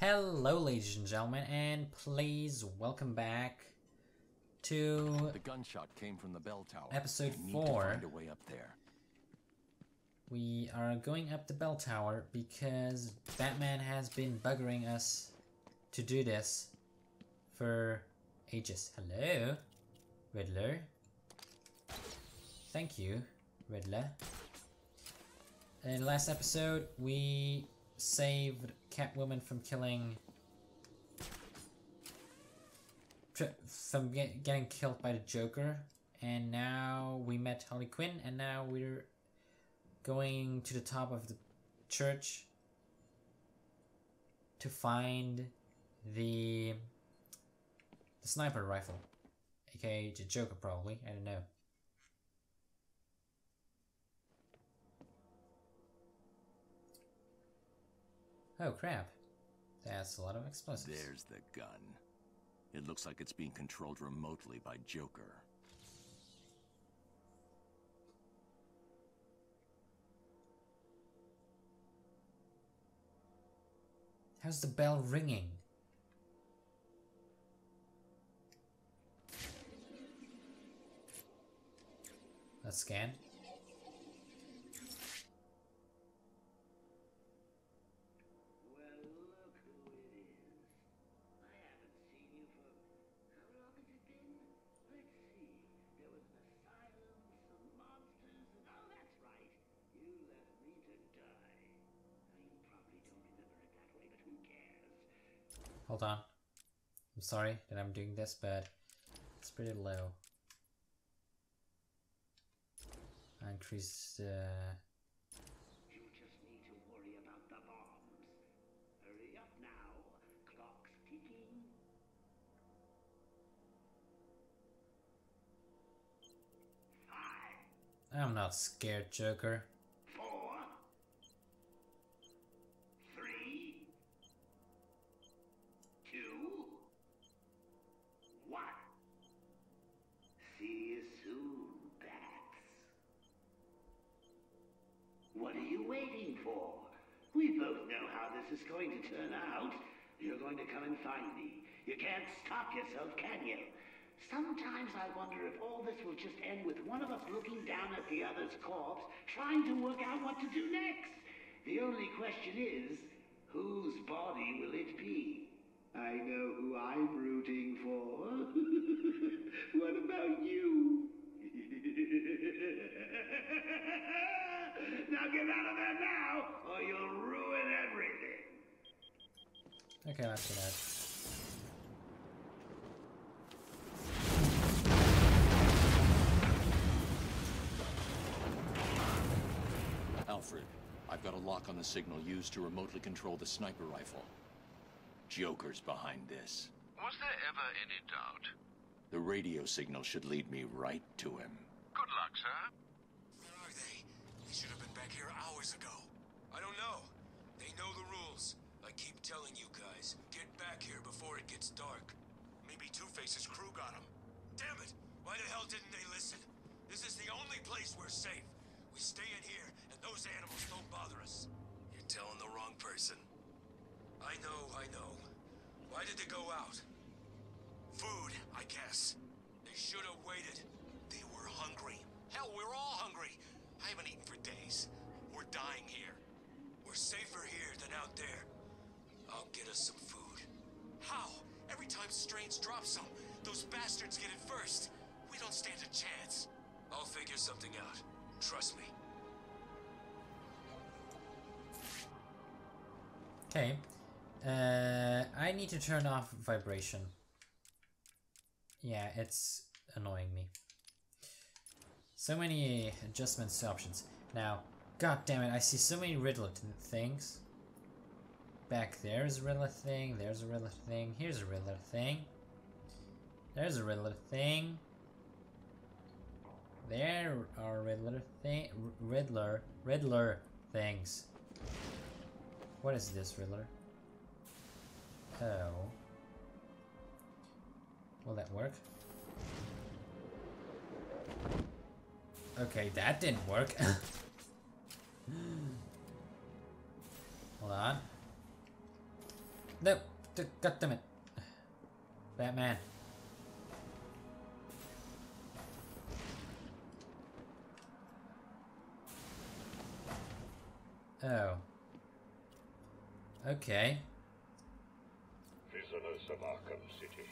Hello, ladies and gentlemen, and please welcome back to The gunshot came from the bell tower. Episode We four. Find a way up there. We are going up the bell tower because Batman has been buggering us to do this for ages. Hello, Riddler. Thank you, Riddler. In the last episode, we saved Catwoman from killing. from get, getting killed by the Joker, and now we met Harley Quinn, and now we're going to the top of the church to find the the sniper rifle, aka the Joker, probably. I don't know. Oh crap! That's a lot of explosives. There's the gun. It looks like it's being controlled remotely by Joker. How's the bell ringing? Let's scan. Hold on. I'm sorry that I'm doing this, but it's pretty low. I increase the. Uh, you just need to worry about the bombs. Hurry up now. Clock's ticking. Five. I'm not scared, Joker. Come and find me. You can't stop yourself, can you? Sometimes I wonder if all this will just end with one of us looking down at the other's corpse, trying to work out what to do next. The only question is, whose body will it be? I know who I'm rooting for. what about you? now get out of there now, or you'll ruin everything. Okay, let's do that. Alfred, I've got a lock on the signal used to remotely control the sniper rifle. Joker's behind this. Was there ever any doubt? The radio signal should lead me right to him. Good luck, sir. Where are they? They should have been back here hours ago. I don't know. They know the rules. Keep telling you guys, get back here before it gets dark. Maybe Two-Face's crew got them. Damn it! Why the hell didn't they listen? This is the only place we're safe. We stay in here, and those animals don't bother us. You're telling the wrong person. I know, I know. Why did they go out? Food, I guess. They should have waited. They were hungry. Hell, we're all hungry. I haven't eaten for days. We're dying here. We're safer here than out there. I'll get us some food. How? Every time Strange drops some, those bastards get it first. We don't stand a chance. I'll figure something out. Trust me. Okay. Uh, I need to turn off vibration. Yeah, it's annoying me. So many adjustments options. Now, god damn it, I see so many Riddler th- things. Back there's a Riddler thing, there's a Riddler thing, here's a Riddler thing. There's a Riddler thing. There are Riddler thing, Riddler, Riddler things. What is this, Riddler? Oh. Will that work? Okay, that didn't work. Hold on. No, d- God damn it. Batman. Oh. Okay. Prisoners of Arkham City,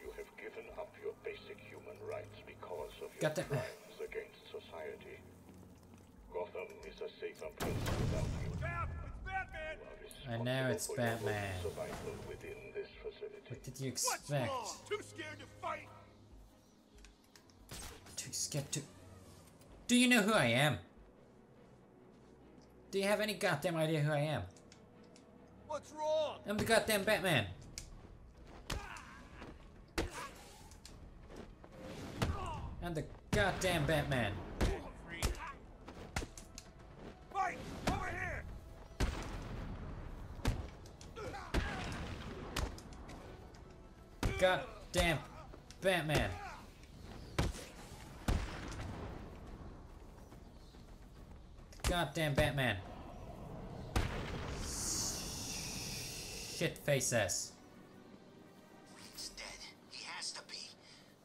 you have given up your basic human rights because of your crimes against society. Gotham is a safer place without you. I know it's responsible for your own Batman. Survival within this facility. What did you expect? Too scared to fight? Too scared to. Do you know who I am? Do you have any goddamn idea who I am? What's wrong? I'm the goddamn Batman. I'm the goddamn Batman. Fight! Over here! Goddamn Batman. Goddamn Batman. Shit face ass. He's dead. He has to be.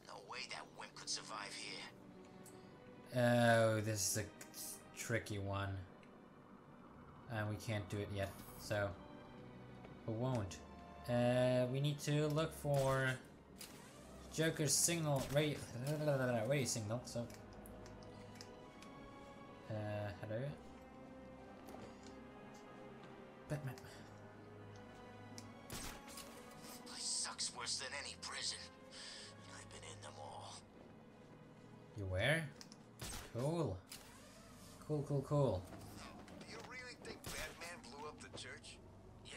No way that wimp could survive here. Oh, this is a tricky one. And we can't do it yet, so we won't. Uh, we need to look for Joker's signal radio, radio signal. So, uh, hello, Batman. Place sucks worse than any prison. And I've been in them all. You where? Cool, cool, cool, cool. Do you really think Batman blew up the church? Yeah.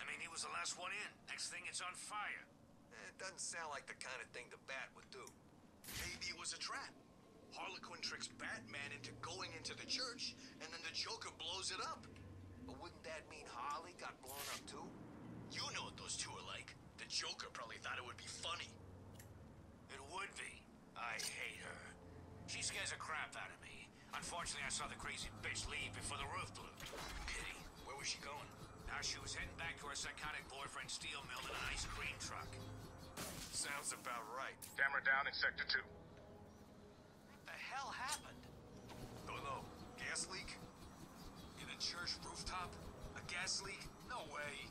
I mean, he was the last one in. Next thing, it's on fire. Eh, It doesn't sound like the kind of thing the Bat would do. Maybe it was a trap. Harley Quinn tricks Batman into going into the church, and then the Joker blows it up. But wouldn't that mean Harley got blown up too? You know what those two are like. The Joker probably thought it would be funny. It would be. I hate her. She scares the crap out of me. Unfortunately, I saw the crazy bitch leave before the roof blew. Pity. Where was she going? Now she was heading back to her psychotic boyfriend steel mill in an ice cream truck. Sounds about right. Camera down in Sector 2. What the hell happened? Don't know. Gas leak? In a church rooftop? A gas leak? No way.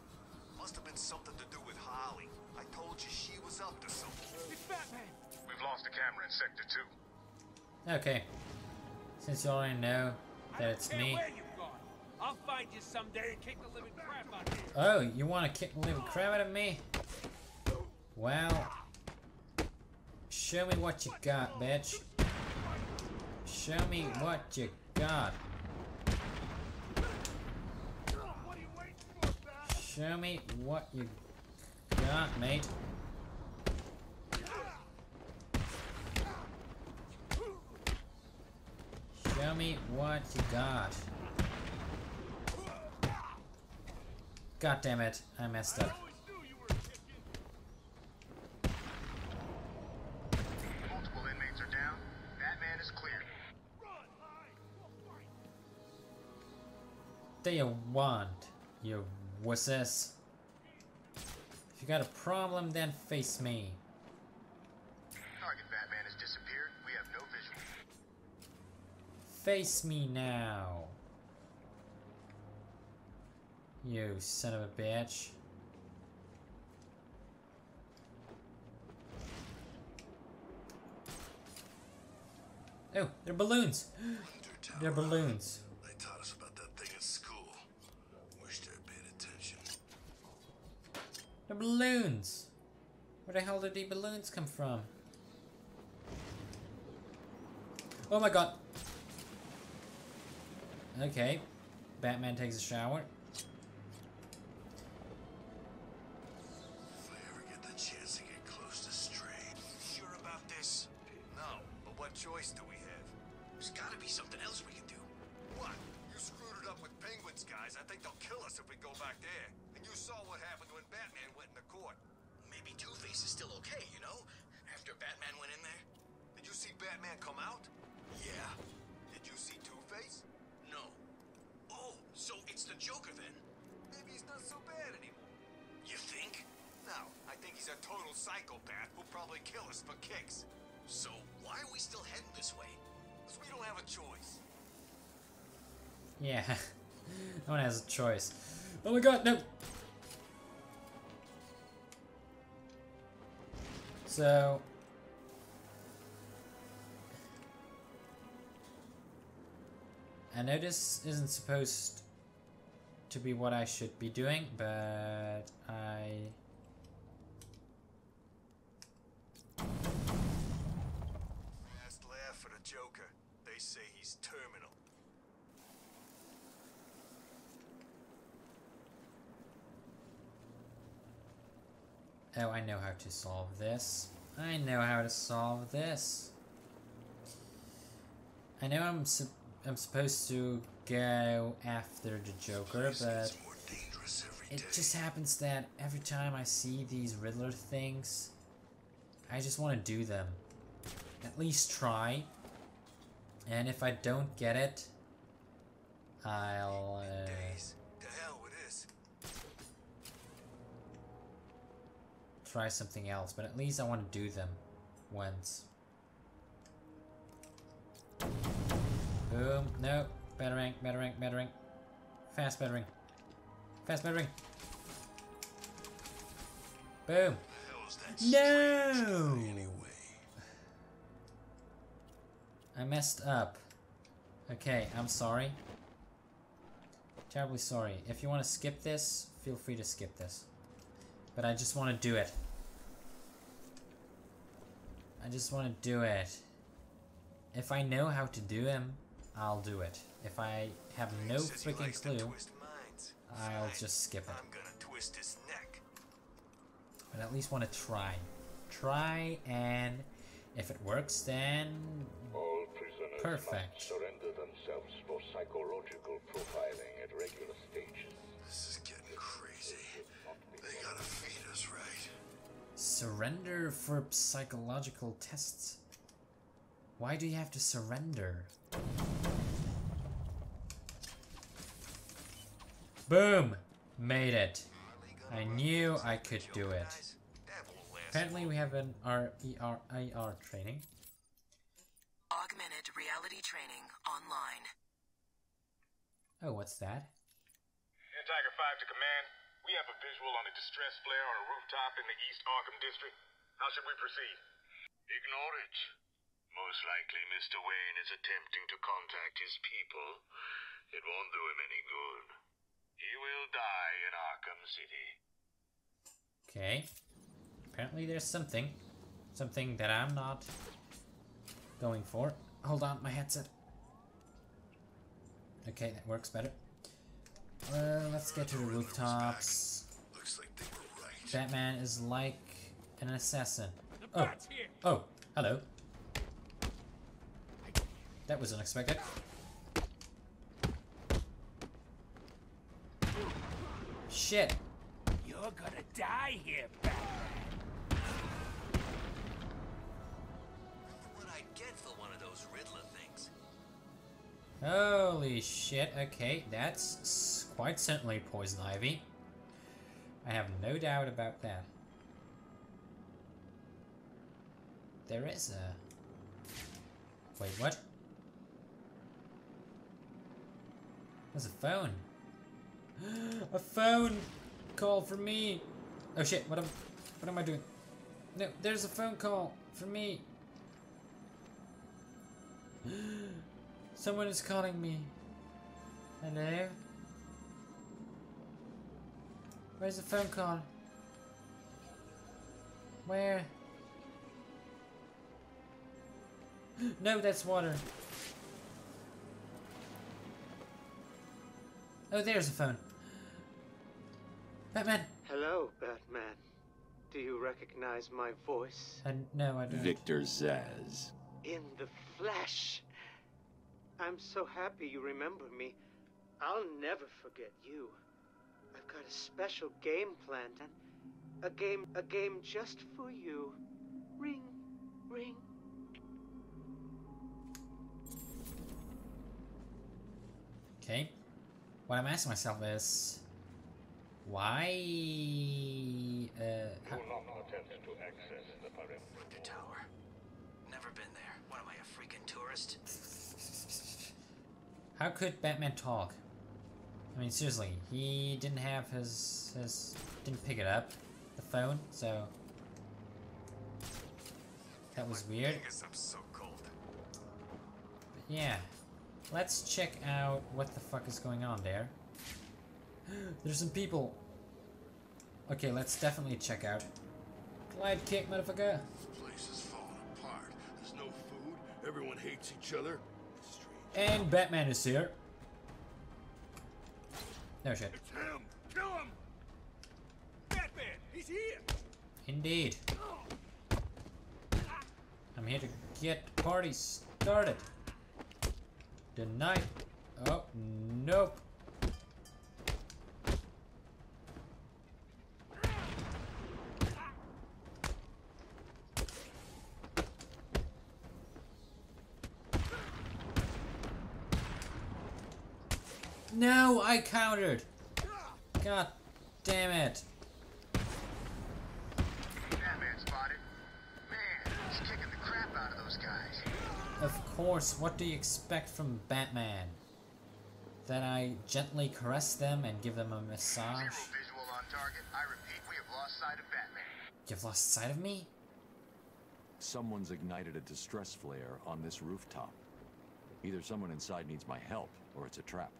Must have been something to do with Holly. I told you she was up to something. It's Batman! We've lost the camera in Sector 2. Okay, since you already know that it's care me. where you've gone. I'll find you someday and kick the living crap out of you. Oh, you want to kick the living crap out of me? Well, show me what you got, bitch. Show me what you got. Show me what you got, mate. Show me what you got. God damn it, I messed up. Do you want, you wusses? If you got a problem, then face me. Target Batman has disappeared. We have no visual. Face me now. You son of a bitch. Oh, they're balloons. They're balloons. They taught us about that thing at school. Wish they'd paid attention. They're balloons. Where the hell did the balloons come from? Oh my god. Okay. Batman takes a shower. With guys. I think they'll kill us if we go back there. And you saw what happened when Batman went into court. Maybe Two-Face is still okay, you know? After Batman went in there? Did you see Batman come out? Yeah. Did you see Two-Face? No. Oh, so it's the Joker then? Maybe he's not so bad anymore. You think? No, I think he's a total psychopath who'll probably kill us for kicks. So why are we still heading this way? Because we don't have a choice. Yeah, no one has a choice. Oh my god, no! So... I know this isn't supposed to be what I should be doing, but I... Last laugh for the Joker. They say he's terminal. Oh, I know how to solve this. I know how to solve this. I know I'm su I'm supposed to go after the Joker, but More dangerous every it just happens that every time I see these Riddler things, I just want to do them. At least try. And if I don't get it, I'll. Uh, Days. To hell with this. Try something else, but at least I want to do them once. Boom. No. Battering, battering, battering. Fast battering. Fast battering. Boom. No! anyway? I messed up. Okay, I'm sorry. Terribly sorry. If you want to skip this, feel free to skip this. But I just want to do it. I just want to do it. If I know how to do him, I'll do it. If I have no freaking clue, twist minds. I'll Fine. just skip it. I'm gonna twist his neck. But at least want to try. Try and if it works, then All prisoners Perfect. must surrender themselves for psychological profiling at regular surrender for psychological tests. Why do you have to surrender? Boom! Made it. I knew I could do it. Apparently we have an R E R I R training. Augmented reality training online. Oh, what's that? Tiger 5 to command. We have a visual on a distress flare on a rooftop in the East Arkham district. How should we proceed? Ignore it. Most likely Mr. Wayne is attempting to contact his people. It won't do him any good. He will die in Arkham City. Okay. Apparently there's something. Something that I'm not going for. Hold on, my headset. Okay, that works better. Uh, let's get to the rooftops. Looks like they were right. Batman is like an assassin. Oh, oh, hello. That was unexpected. Shit. You're gonna die here, Batman. What I'd get for one of those Riddler things. Holy shit, okay, that's s- quite certainly poison ivy. I have no doubt about that. There is a... Wait, what? There's a phone. a phone call for me. Oh shit, what am, what am I doing? No, there's a phone call for me. Someone is calling me. Hello? Where's the phone call? Where? no, that's water. Oh, there's a phone. Batman! Hello, Batman. Do you recognize my voice? Uh, no, I don't. Victor Zsasz. In the flesh. I'm so happy you remember me. I'll never forget you. I've got a special game planned and a game a game just for you. Ring, ring. Okay. What I'm asking myself is, why? Uh, how, not attempt to access the perimeter. The tower. Never been there. What am I, a freaking tourist? How could Batman talk? I mean, seriously, he didn't have his his didn't pick it up, the phone, so that was weird. So. Yeah, let's check out what the fuck is going on there. There's some people. Okay, let's definitely check out. Glide kick, motherfucker. This place is falling apart. There's no food. Everyone hates each other. And Batman is here. No shit. It's him. Kill him. Batman, he's here! Indeed. I'm here to get the party started. The night. Oh, nope. No, I countered. God damn it. Batman spotted. Man, he's kicking the crap out of those guys. Of course, what do you expect from Batman? That I gently caress them and give them a massage? Zero visual on target. I repeat, we have lost sight of Batman. You've lost sight of me? Someone's ignited a distress flare on this rooftop. Either someone inside needs my help, or it's a trap.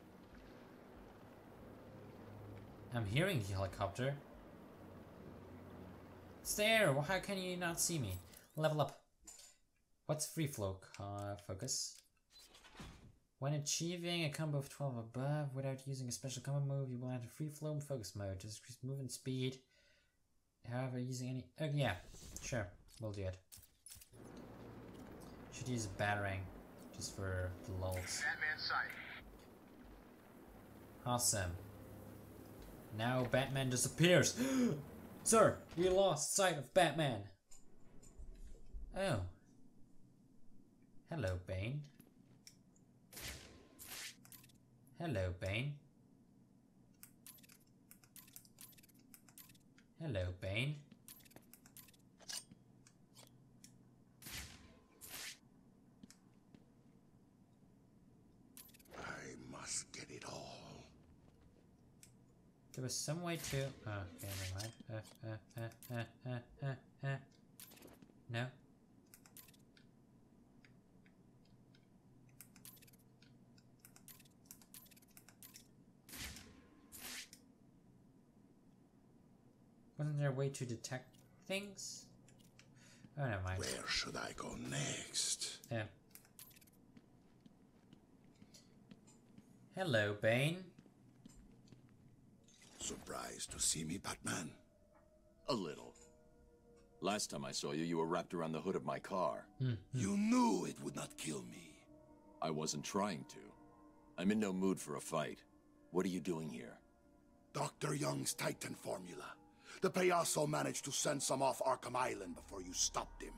I'm hearing the helicopter. It's there! How can you not see me? Level up. What's free flow uh, focus? When achieving a combo of 12 above without using a special combo move, you will enter free flow and focus mode to increase movement speed. However, using any. Oh, yeah, sure, we'll do it. Should use a batarang just for the lulz. Awesome. Now Batman disappears. Sir, we lost sight of Batman. Oh. Hello, Bane. Hello, Bane. Hello, Bane. I must get it all. There was some way to. Oh, okay, never mind. Uh, uh, uh, uh, uh, uh, uh. No. Wasn't there a way to detect things? Oh, never mind. Where should I go next? Yeah. Hello, Bane. Surprised to see me, Batman? A little. Last time I saw you, you were wrapped around the hood of my car. Hmm, hmm. You knew it would not kill me. I wasn't trying to. I'm in no mood for a fight. What are you doing here? Dr. Young's Titan formula. The Payaso managed to send some off Arkham Island before you stopped him.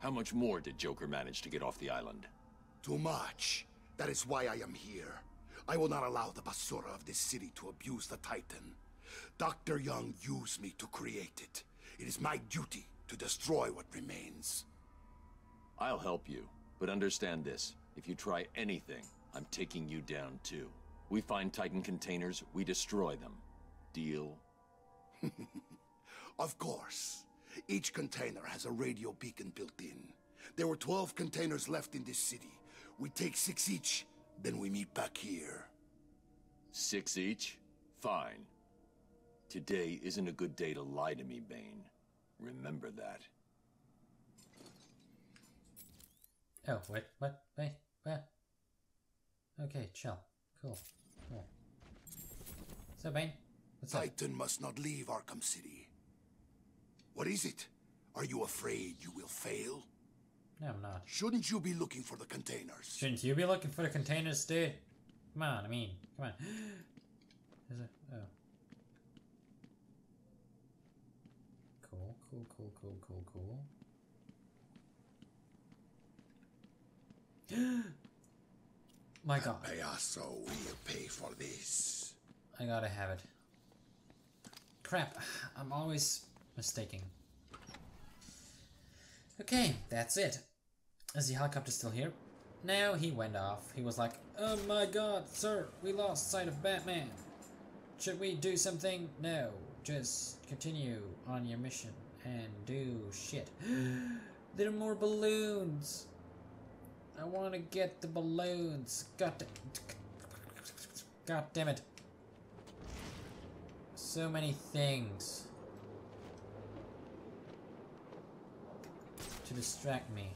How much more did Joker manage to get off the island? Too much. That is why I am here. I will not allow the Basura of this city to abuse the Titan. Dr. Young used me to create it. It is my duty to destroy what remains. I'll help you, but understand this. If you try anything, I'm taking you down too. We find Titan containers, we destroy them. Deal? Of course. Each container has a radio beacon built in. There were 12 containers left in this city. We take six each, then we meet back here. Six each? Fine. Today isn't a good day to lie to me, Bane. Remember that. Oh, wait, what? Wait, what? Okay, chill. Cool. Cool. So, Bane, what's up? Titan must not leave Arkham City. What is it? Are you afraid you will fail? No, I'm not. Shouldn't you be looking for the containers? Shouldn't you be looking for the containers, dude? Come on, I mean, come on. Is it? Oh. Cool, cool, cool, cool, cool, cool. My god. Payaso will pay for this. I gotta have it. Crap, I'm always mistaking. Okay, that's it. Is the helicopter still here? No, he went off. He was like, Oh my god, sir, we lost sight of Batman. Should we do something? No, just continue on your mission and do shit. there are more balloons. I want to get the balloons. God, God damn it. So many things to distract me.